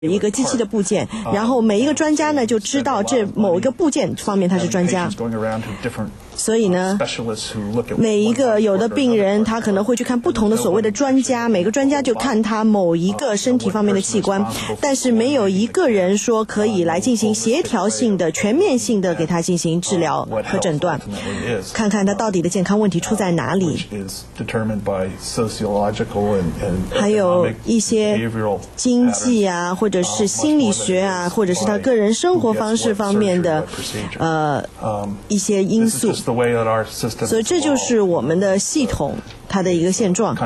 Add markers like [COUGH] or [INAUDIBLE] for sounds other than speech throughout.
一个机器的部件，然后每一个专家呢就知道这某一个部件方面他是专家。所以呢，每一个有的病人他可能会去看不同的所谓的专家，每个专家就看他某一个身体方面的器官，但是没有一个人说可以来进行协调性的、全面性的给他进行治疗和诊断，看看他到底的健康问题出在哪里。还有一些经济啊，或者是心理学啊，或者是他个人生活方式方面的呃一些因素。所以这就是我们的系统它的一个现状。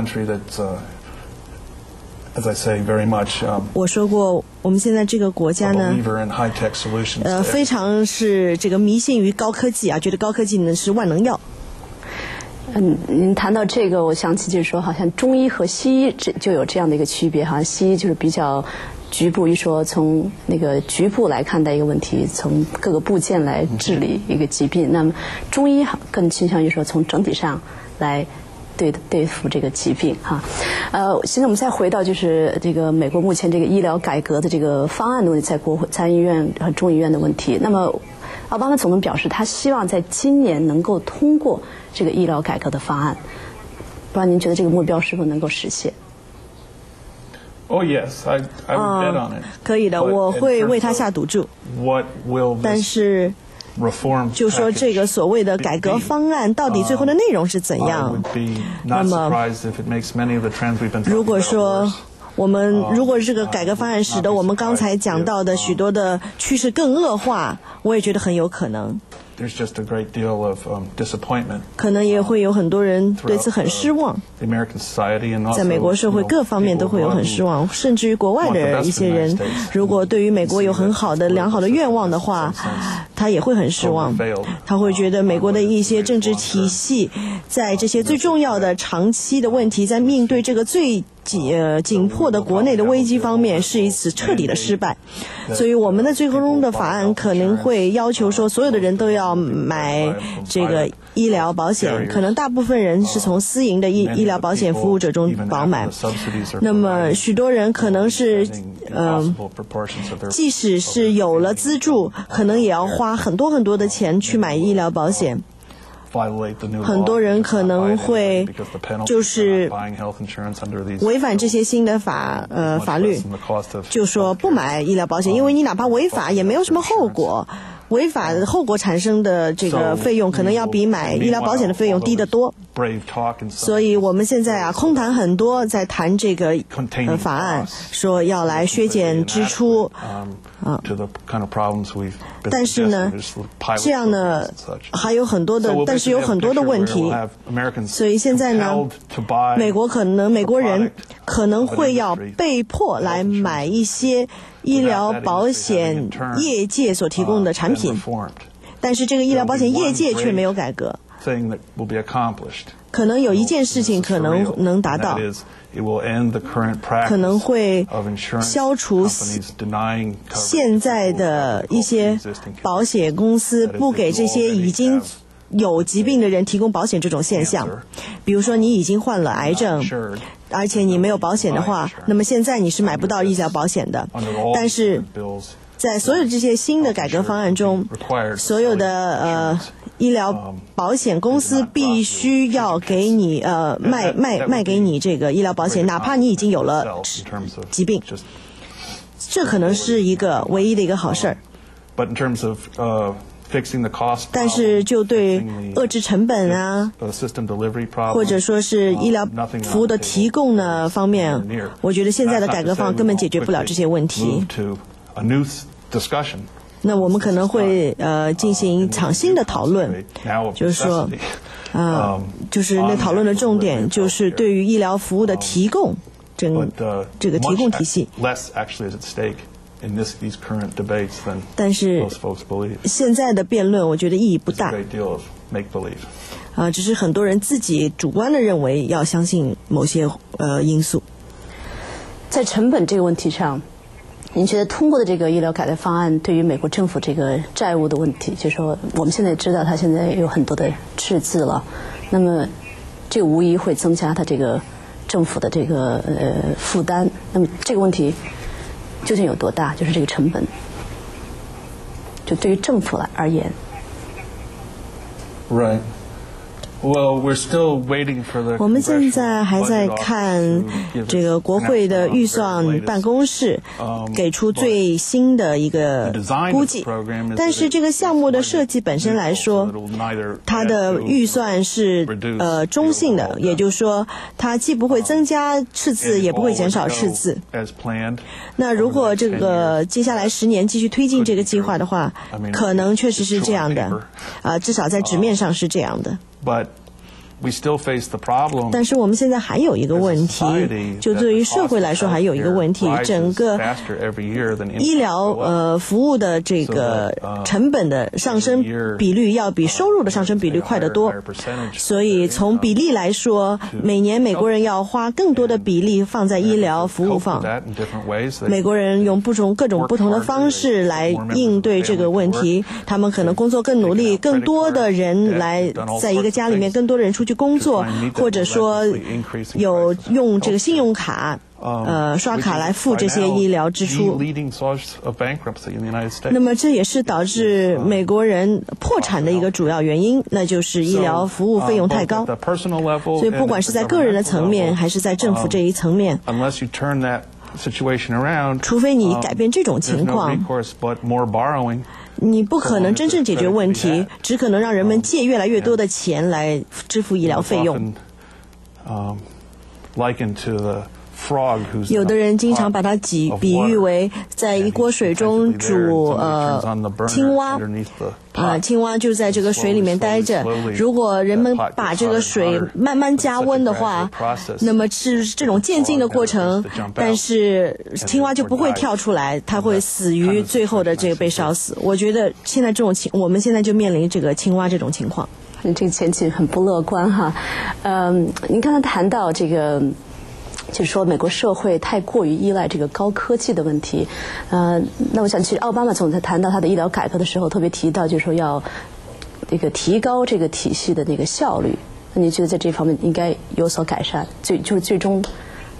我说过，我们现在这个国家呢，呃，非常是这个迷信于高科技啊，觉得高科技呢是万能药。嗯，您谈到这个，我想起就是说，好像中医和西医这就有这样的一个区别，好像西医就是比较。局部一说，从那个局部来看待一个问题，从各个部件来治理一个疾病。那么中医更倾向于说从整体上来对对付这个疾病哈。呃，现在我们再回到就是这个美国目前这个医疗改革的这个方案的问题，在国会参议院和众议院的问题。那么奥巴马总统表示，他希望在今年能够通过这个医疗改革的方案。不知道您觉得这个目标是否能够实现？Oh yes, I I would bet on it. 可以的，我会为他下赌注。What will 但是就说这个所谓的改革方案到底最后的内容是怎样？那么，如果说我们如果这个改革方案使得我们刚才讲到的许多的趋势更恶化，我也觉得很有可能。there's just a great deal of disappointment. 可能也会有很多人对此很失望。The American society and 在美国社会各方面都会有很失望，甚至于国外的一些人，如果对于美国有很好的良好的愿望的话，他也会很失望。他会觉得美国的一些政治体系，在这些最重要的长期的问题，在面对这个最紧呃紧迫的国内的危机方面，是一次彻底的失败。所以我们的最终的法案可能会要求说，所有的人都要买这个医疗保险。可能大部分人是从私营的医医疗保险服务者中保买。那么许多人可能是，嗯，即使是有了资助，可能也要花很多很多的钱去买医疗保险。很多人可能会就是违反这些新的法呃法律，就说不买医疗保险，因为你哪怕违法也没有什么后果。违法的后果产生的这个费用，可能要比买医疗保险的费用低得多。所以我们现在啊，空谈很多，在谈这个呃法案，说要来削减支出啊。但是呢，这样呢，还有很多的，但是有很多的问题。所以现在呢，美国可能美国人可能会要被迫来买一些。医疗保险业界所提供的产品，但是这个医疗保险业界却没有改革。可能有一件事情可能能达到，可能会消除现在的一些保险公司不给这些已经。有疾病的人提供保险这种现象，比如说你已经患了癌症，而且你没有保险的话，那么现在你是买不到医疗保险的。但是，在所有这些新的改革方案中，所有的呃医疗保险公司必须要给你呃卖卖卖给你这个医疗保险，哪怕你已经有了疾病，这可能是一个唯一的一个好事儿。但是，就对遏制成本啊，或者说是医疗服务的提供呢方面，我觉得现在的改革方案根本解决不了这些问题。那我们可能会呃进行一场新的讨论，就是说，啊，就是那讨论的重点就是对于医疗服务的提供，整这个提供体系。但是现在的辩论，我觉得意义不大。啊，只是很多人自己主观的认为要相信某些呃因素。在成本这个问题上，您觉得通过的这个医疗改革方案，对于美国政府这个债务的问题，就是说我们现在知道它现在有很多的赤字了，那么这无疑会增加它这个政府的这个呃负担。那么这个问题。究竟有多大？就是这个成本，就对于政府来而言。Right. Well, we're still waiting for the. 我们现在还在看这个国会的预算办公室给出最新的一个估计，但是这个项目的设计本身来说，它的预算是呃中性的，也就是说，它既不会增加赤字，也不会减少赤字。那如果这个接下来十年继续推进这个计划的话，可能确实是这样的，啊，至少在纸面上是这样的。But [LAUGHS] 但是我们现在还有一个问题，就对于社会来说还有一个问题，整个医疗呃服务的这个成本的上升比率要比收入的上升比率快得多。所以从比例来说，每年美国人要花更多的比例放在医疗服务上。美国人用不同各种不同的方式来应对这个问题，他们可能工作更努力，更多的人来在一个家里面，更多的人出去。去工作，或者说有用这个信用卡，呃，刷卡来付这些医疗支出。那么这也是导致美国人破产的一个主要原因，那就是医疗服务费用太高。所以不管是在个人的层面，还是在政府这一层面，除非你改变这种情况。你不可能真正解决问题，只可能让人们借越来越多的钱来支付医疗费用。有的人经常把它比比喻为在一锅水中煮呃青蛙，啊，青蛙就在这个水里面待着。如果人们把这个水慢慢加温的话，那么是这种渐进的过程，但是青蛙就不会跳出来，它会死于最后的这个被烧死。我觉得现在这种情，我们现在就面临这个青蛙这种情况。这个前景很不乐观哈。嗯，您刚才谈到这个。就是说，美国社会太过于依赖这个高科技的问题。呃，那我想，其实奥巴马总裁谈到他的医疗改革的时候，特别提到，就是说要这个提高这个体系的那个效率。那你觉得在这方面应该有所改善？最就是最终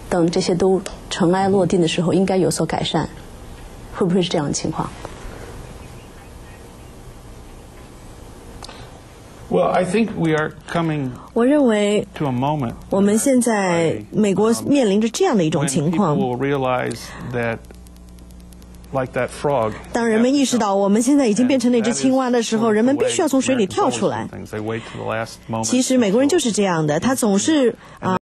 等这些都尘埃落定的时候，应该有所改善，会不会是这样的情况？我认为，我们现在美国面临着这样的一种情况。当人们意识到我们现在已经变成那只青蛙的时候，人们必须要从水里跳出来。其实美国人就是这样的，他总是啊。